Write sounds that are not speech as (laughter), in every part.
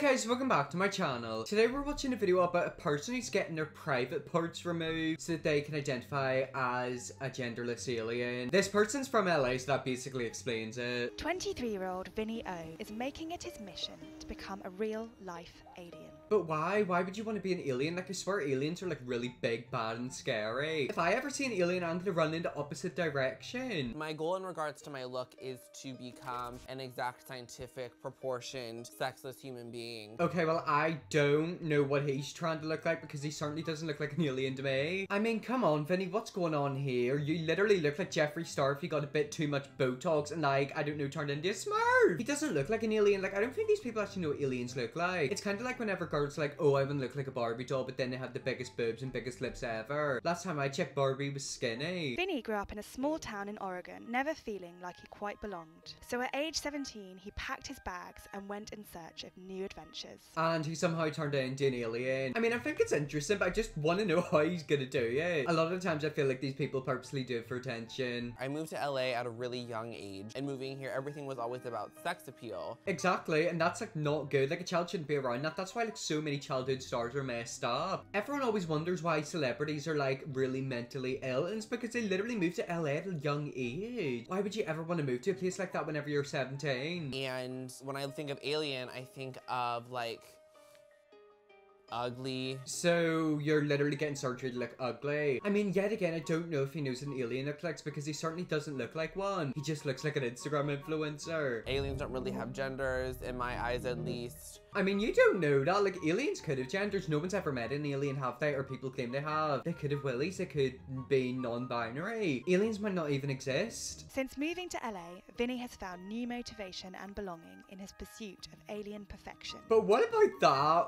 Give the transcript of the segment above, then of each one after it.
Hi guys, welcome back to my channel. Today we're watching a video about a person who's getting their private parts removed so that they can identify as a genderless alien. This person's from LA, so that basically explains it. 23 year old Vinny Ohh is making it his mission to become a real life alien. But why? Why would you want to be an alien? Like, I swear aliens are like really big, bad, and scary. If I ever see an alien, I'm gonna run in the opposite direction. My goal in regards to my look is to become an exact scientific, proportioned, sexless human being. Okay, well, I don't know what he's trying to look like because he certainly doesn't look like an alien to me. I mean, come on, Vinny, what's going on here? You literally look like Jeffree Star if you got a bit too much Botox and like, I don't know, turned into a Smurf. He doesn't look like an alien. Like, I don't think these people actually know what aliens look like. It's kind of like whenever girls like, oh, I want to look like a Barbie doll, but then they have the biggest boobs and biggest lips ever. Last time I checked, Barbie was skinny. Vinny grew up in a small town in Oregon, never feeling like he quite belonged. So at age 17, he packed his bags and went in search of new adventures. And he somehow turned into an alien. I mean, I think it's interesting, but I just want to know (laughs) how he's gonna do it. A lot of times I feel like these people purposely do it for attention. I moved to LA at a really young age, and moving here, everything was always about sex appeal. Exactly, and that's like not good. Like a child shouldn't be around that. That's why like so many childhood stars are messed up. Everyone always wonders why celebrities are like really mentally ill, and it's because they literally moved to LA at a young age. Why would you ever want to move to a place like that whenever you're 17? And when I think of alien, I think of like ugly. So you're literally getting surgery to look ugly. I mean, yet again, I don't know if he knows an alien looks like because he certainly doesn't look like one. He just looks like an Instagram influencer. Aliens don't really have genders, in my eyes at least. I mean, you don't know that. Like, aliens could have genders. No one's ever met an alien, have they? Or people claim they have. They could have willies. They could be non-binary. Aliens might not even exist. Since moving to LA, Vinny has found new motivation and belonging in his pursuit of alien perfection. But what about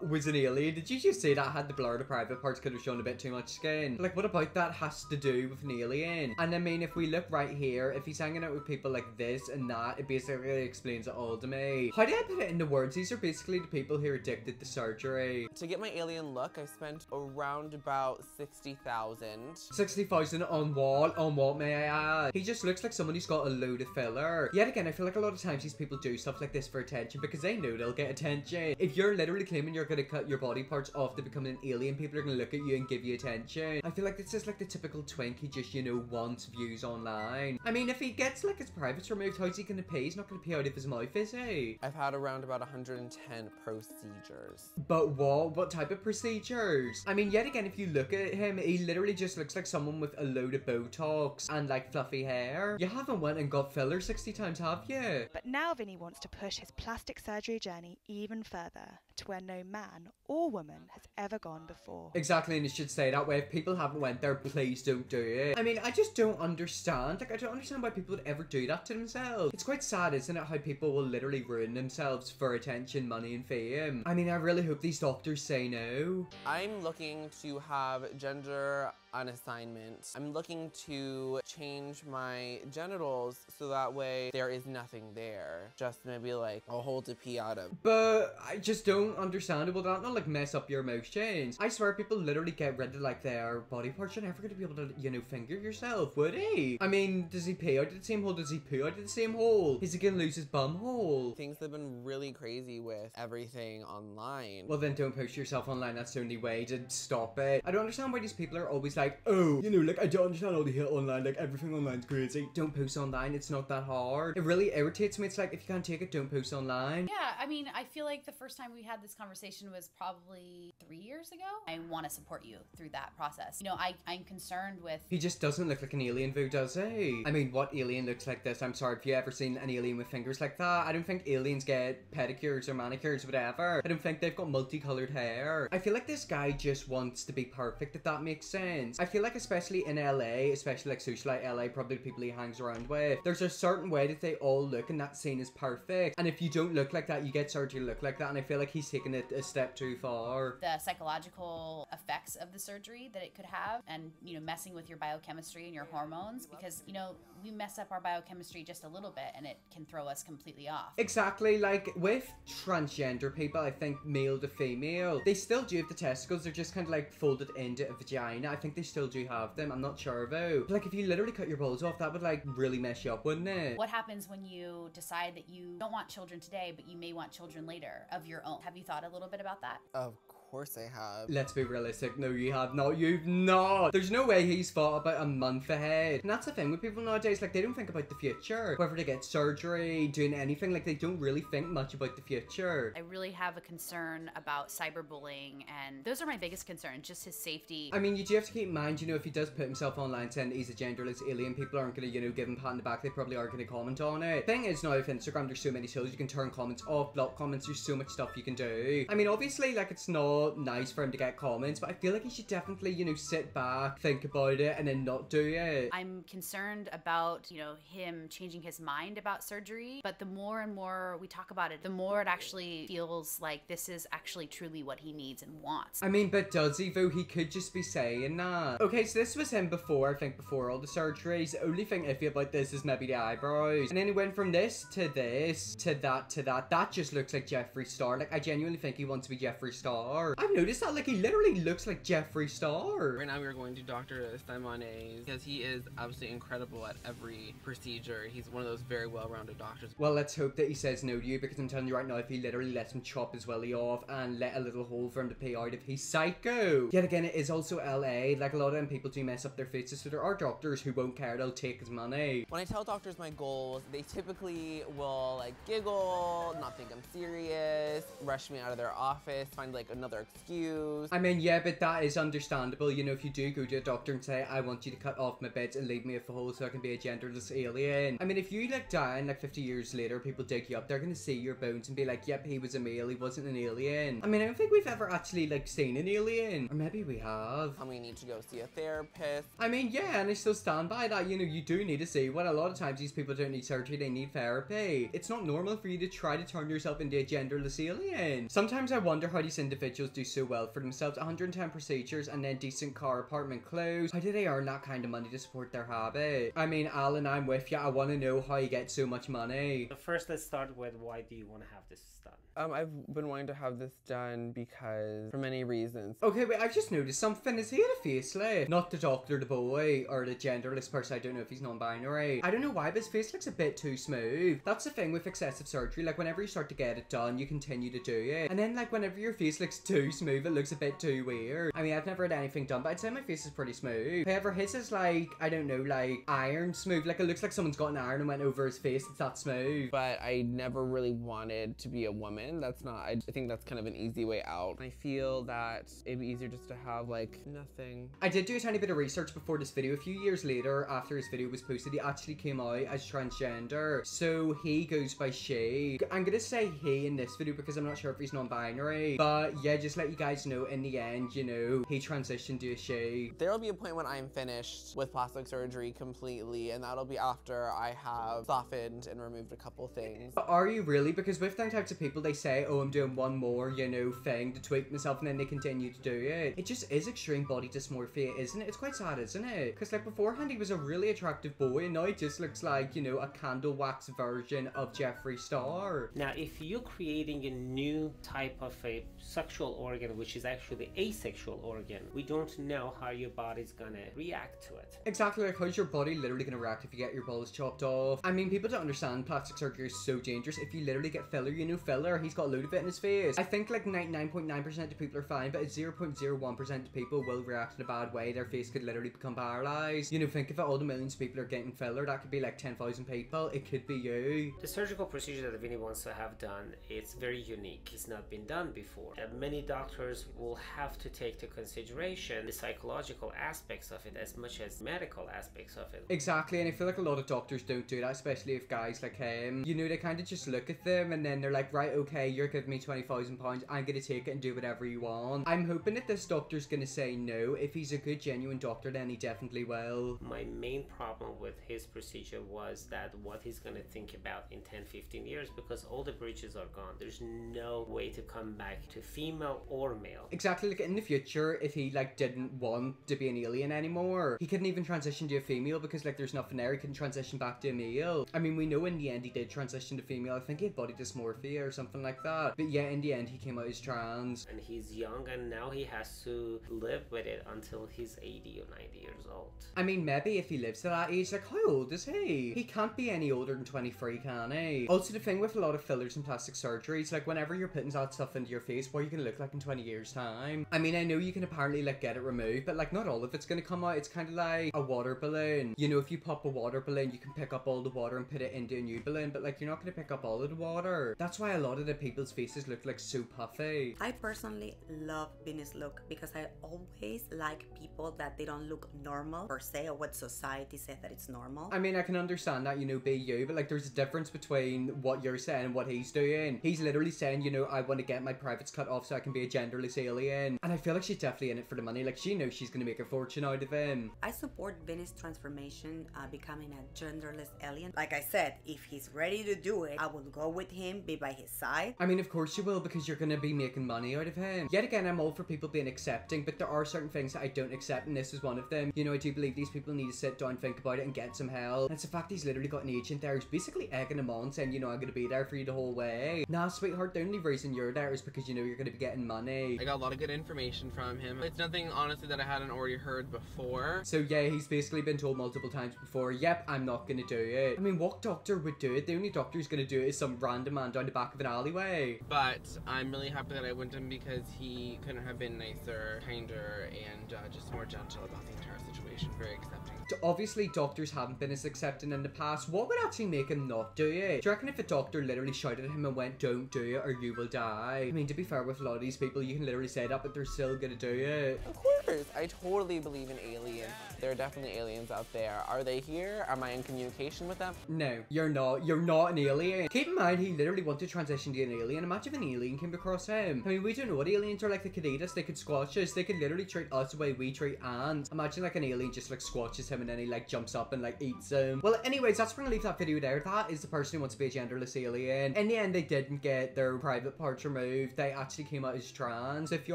that was an alien? Did you just say that had the blur the private parts could have shown a bit too much skin? Like, what about that has to do with an alien? And I mean, if we look right here, if he's hanging out with people like this and that, it basically explains it all to me. How do I put it into words? These are basically the people who are addicted to surgery. To get my alien look, I spent around about 60,000. 60,000 on what? On what, may I add? He just looks like someone who's got a load of filler. Yet again, I feel like a lot of times these people do stuff like this for attention because they know they'll get attention. If you're literally claiming you're gonna cut your body parts off to become an alien, people are gonna look at you and give you attention. I feel like this is like the typical twink who just, you know, wants views online. I mean, if he gets like his privates removed, how's he gonna pay? He's not gonna pay out of his mouth, is he? I've had around about 110 procedures. But what? What type of procedures? I mean, yet again, if you look at him, he literally just looks like someone with a load of Botox and like fluffy hair. You haven't went and got filler 60 times, have you? But now Vinny wants to push his plastic surgery journey even further to where no man or woman has ever gone before. Exactly, and it should say that way. If people haven't went there, please don't do it. I mean, I just don't understand. Like, I don't understand why people would ever do that to themselves. It's quite sad, isn't it, how people will literally ruin themselves for attention, money, and fame. I mean, I really hope these doctors say no. I'm looking to have gender unassignment. I'm looking to change my genitals so that way there is nothing there. Just maybe like a hole to pee out of. But I just don't understand it. Will that not like mess up your emotions? I swear people literally get rid of like their body parts. You're never gonna be able to, you know, finger yourself, would he? I mean, does he pee out of the same hole? Does he poo out of the same hole? Is he gonna lose his bum hole? Things have been really crazy with everything online. Well then don't post yourself online. That's the only way to stop it. I don't understand why these people are always like, oh, you know, like I don't understand all the hate online. Like everything online's crazy. Don't post online. It's not that hard. It really irritates me. It's like if you can't take it, don't post online. Yeah, I mean, I feel like the first time we had this conversation was probably three years ago. I want to support you through that process. You know, I, I'm concerned with. He just doesn't look like an alien, Vu, does he? I mean, what alien looks like this? I'm sorry, if you ever seen an alien with fingers like that? I don't think aliens get pedicures or manicures, whatever. I don't think they've got multicolored hair. I feel like this guy just wants to be perfect, if that makes sense. I feel like especially in LA, especially like socialite LA, probably the people he hangs around with, there's a certain way that they all look and that scene is perfect. And if you don't look like that, you get surgery to look like that. And I feel like he's taken it a step too far. The psychological effects of the surgery that it could have, and you know, messing with your biochemistry and your hormones, because you know, we mess up our biochemistry just a little bit and it can throw us completely off. Exactly, like with transgender people, I think male to female, they still do have the testicles, they're just kind of like folded into a vagina. I think they still do have them. I'm not sure though. But, like if you literally cut your balls off, that would like really mess you up, wouldn't it? What happens when you decide that you don't want children today, but you may want children later of your own? Have you thought a little bit about that? Of course I have. Let's be realistic. No, you have not. You've not. There's no way he's thought about a month ahead. And that's the thing with people nowadays. Like, they don't think about the future. Whether they get surgery, doing anything, like, they don't really think much about the future. I really have a concern about cyberbullying, and those are my biggest concerns, just his safety. I mean, you do have to keep in mind, you know, if he does put himself online saying he's a genderless alien, people aren't going to, you know, give him a pat on the back. They probably aren't going to comment on it. Thing is, now with Instagram, there's so many tools. You can turn comments off, block comments. There's so much stuff you can do. I mean, obviously, like, it's not nice for him to get comments, but I feel like he should definitely, you know, sit back, think about it, and then not do it. I'm concerned about, you know, him changing his mind about surgery, but the more and more we talk about it, the more it actually feels like this is actually truly what he needs and wants. I mean, but does he though? He could just be saying that. Okay, so this was him before, I think, before all the surgeries. The only thing iffy about this is maybe the eyebrows. And then he went from this to this to that to that. That just looks like Jeffree Star. Like, I genuinely think he wants to be Jeffree Star. I've noticed that, like, he literally looks like Jeffree Star. Right now we are going to Dr. Simone's because he is absolutely incredible at every procedure. He's one of those very well-rounded doctors. Well, let's hope that he says no to you because I'm telling you right now, if he literally lets him chop his willy off and let a little hole for him to pay out if he's psycho. Yet again, it is also LA. Like, a lot of them people do mess up their faces, so there are doctors who won't care. They'll take his money. When I tell doctors my goals, they typically will like giggle, not think I'm serious, rush me out of their office, find like another excuse. I mean, yeah, but that is understandable. You know, if you do go to a doctor and say, I want you to cut off my bits and leave me a hole so I can be a genderless alien. I mean, if you like die and like 50 years later, people dig you up, they're gonna see your bones and be like, yep, he was a male, he wasn't an alien. I mean, I don't think we've ever actually like seen an alien. Or maybe we have. And we need to go see a therapist. I mean, yeah, and I still stand by that. You know, you do need to see what a lot of times these people don't need surgery, they need therapy. It's not normal for you to try to turn yourself into a genderless alien. Sometimes I wonder how these individuals do so well for themselves 110 procedures and then decent car, apartment, clothes. How do they earn that kind of money to support their habit? I mean, Alan, I'm with you. I want to know how you get so much money. So first, let's start with why do you want to have this done? Um, I've been wanting to have this done because for many reasons. Okay, wait, I've just noticed something. Is he had a facelift? Not the doctor, the boy, or the genderless person. I don't know if he's non-binary. I don't know why, but his face looks a bit too smooth. That's the thing with excessive surgery. Like, whenever you start to get it done, you continue to do it. And then, like, whenever your face looks too smooth, it looks a bit too weird. I mean, I've never had anything done, but I'd say my face is pretty smooth. However, his is like, I don't know, like, iron smooth. Like, it looks like someone's got an iron and went over his face. It's that smooth. But I never really wanted to be a woman. That's not, I, I think that's kind of an easy way out. I feel that it'd be easier just to have like nothing. I did do a tiny bit of research before this video. A few years later, after his video was posted, he actually came out as transgender. So he goes by she. I'm gonna say he in this video because I'm not sure if he's non-binary. But yeah, just let you guys know in the end, you know, he transitioned to a she. There will be a point when I'm finished with plastic surgery completely, and that'll be after I have softened and removed a couple things. But are you really? Because with them types of people, they say, oh, I'm doing one more, you know, thing to tweak myself, and then they continue to do it. It just is extreme body dysmorphia, isn't it? It's quite sad, isn't it? Because, like, beforehand, he was a really attractive boy, and now he just looks like, you know, a candle wax version of Jeffree Star. Now, if you're creating a new type of a sexual organ, which is actually asexual organ, we don't know how your body's gonna react to it. Exactly, like, how's your body literally gonna react if you get your balls chopped off? I mean, people don't understand plastic surgery is so dangerous. If you literally get filler, you know filler, he's got a load of it in his face. I think like 99.9% of people are fine, but 0.01% of people will react in a bad way. Their face could literally become paralyzed. You know, think of it, all the millions of people are getting filler. That could be like 10,000 people. It could be you. The surgical procedure that Vinny wants to have done, it's very unique. It's not been done before. Many doctors will have to take to consideration the psychological aspects of it as much as medical aspects of it. Exactly, and I feel like a lot of doctors don't do that, especially if guys like him, you know, they kind of just look at them and then they're like, right, okay, you're giving me £20,000, I'm gonna take it and do whatever you want. I'm hoping that this doctor's gonna say no. If he's a good, genuine doctor, then he definitely will. My main problem with his procedure was that what he's gonna think about in 10 15 years because all the bridges are gone. There's no way to come back to female or male. Exactly, like in the future, if he like didn't want to be an alien anymore, he couldn't even transition to a female because like there's nothing there. He couldn't transition back to a male. I mean, we know in the end he did transition to female. I think he had body dysmorphia or something something like that. But yeah, in the end, he came out as trans. And he's young and now he has to live with it until he's 80 or 90 years old. I mean, maybe if he lives to that age, like, how old is he? He can't be any older than 23, can he? Also, the thing with a lot of fillers and plastic surgeries, like, whenever you're putting that stuff into your face, what are you gonna look like in 20 years' time? I mean, I know you can apparently, like, get it removed, but, like, not all of it's gonna come out. It's kind of like a water balloon. You know, if you pop a water balloon, you can pick up all the water and put it into a new balloon, but, like, you're not gonna pick up all of the water. That's why a lot of the people's faces look, like, so puffy. I personally love Vinny's look because I always like people that they don't look normal per se or what society said that it's normal. I mean, I can understand that, you know, be you, but like, there's a difference between what you're saying and what he's doing. He's literally saying, you know, I want to get my privates cut off so I can be a genderless alien. And I feel like she's definitely in it for the money. Like, she knows she's gonna make a fortune out of him. I support Vinny's transformation, uh, becoming a genderless alien. Like I said, if he's ready to do it, I will go with him, be by his side. I mean, of course you will, because you're gonna be making money out of him. Yet again, I'm all for people being accepting, but there are certain things that I don't accept, and this is one of them. You know, I do believe these people need to sit down, think about it, and get some help. And it's the fact he's literally got an agent there who's basically egging him on, saying, you know, I'm gonna be there for you the whole way. Nah, sweetheart, the only reason you're there is because you know you're gonna be getting money. I got a lot of good information from him. It's nothing, honestly, that I hadn't already heard before. So yeah, he's basically been told multiple times before, yep, I'm not gonna do it. I mean, what doctor would do it? The only doctor who's gonna do it is some random man down the back of an alleyway. But I'm really happy that I went to him because he couldn't have been nicer, kinder, and uh, just more gentle about the entire situation. Very accepting. Obviously, doctors haven't been as accepting in the past. What would actually make him not do it? Do you reckon if a doctor literally shouted at him and went, don't do it or you will die? I mean, to be fair with a lot of these people, you can literally say that, but they're still gonna do it. Of course, I totally believe in aliens. There are definitely aliens out there. Are they here? Am I in communication with them? No, you're not. You're not an alien. Keep in mind, he literally wanted to transition to an alien. Imagine if an alien came across him. I mean, we don't know what aliens are like. They could eat us. They could squash us. They could literally treat us the way we treat ants. Imagine like an alien just like squashes him and then he like jumps up and like eats him. Well, anyways, that's where I'm gonna leave that video there. That is the person who wants to be a genderless alien. In the end, they didn't get their private parts removed. They actually came out as trans. If you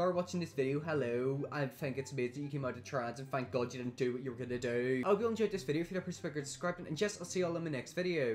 are watching this video, hello. I think it's amazing you came out as trans and thank God you didn't do what you were gonna do. I hope you enjoyed this video. If you're not subscribed, and just I'll see you all in my next video.